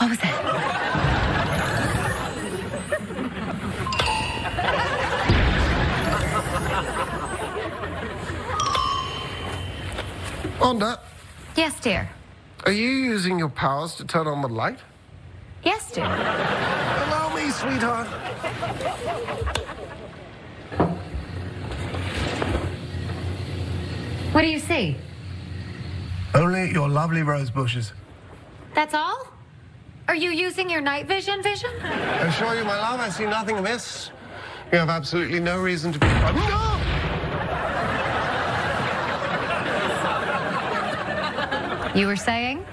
What was that? Wanda, Yes, dear. are you using your powers to turn on the light? Yes, dear. Allow me, sweetheart. What do you see? Only your lovely rose bushes. That's all? Are you using your night vision vision? I assure you, my love, I see nothing amiss. You have absolutely no reason to be. Oh, no! You were saying?